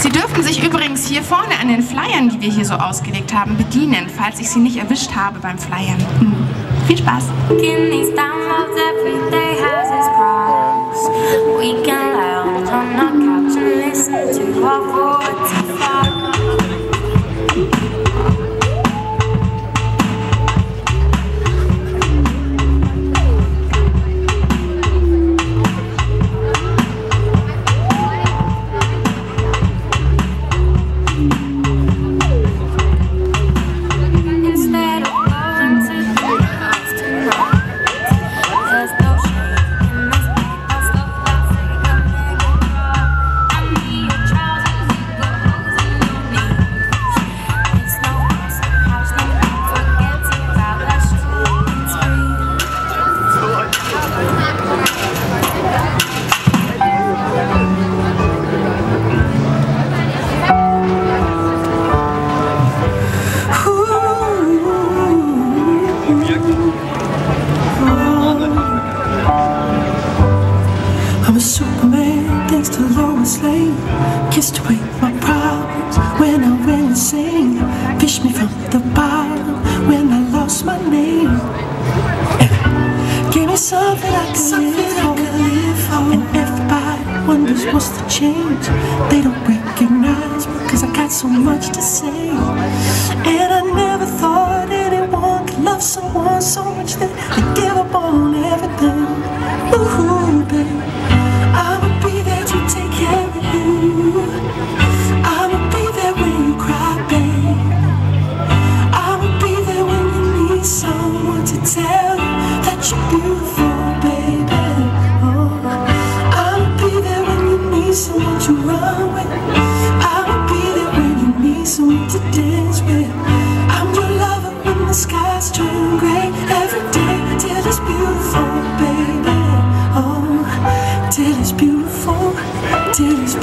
Sie dürften sich übrigens hier vorne an den Flyern, die wir hier so ausgelegt haben, bedienen, falls ich Sie nicht erwischt habe beim Flyern. Hm. Viel Spaß! Kissed away my problems when I went insane. Fished me from the bottom when I lost my name. Gave me something I could live for. And everybody wonders what's the change. They don't recognize me cause I got so much to say. Up on everything. Ooh, babe. I'ma be there to take care of you. I'ma be there when you cry, babe. I'ma be there when you need someone to tell you that you're beautiful, baby. Oh, I'ma be there when you need someone to run with. I'ma be there when you need someone to dance with. I'm your lover when the skies turn gray every day till it's beautiful, baby. Oh, till it's beautiful, till it's beautiful.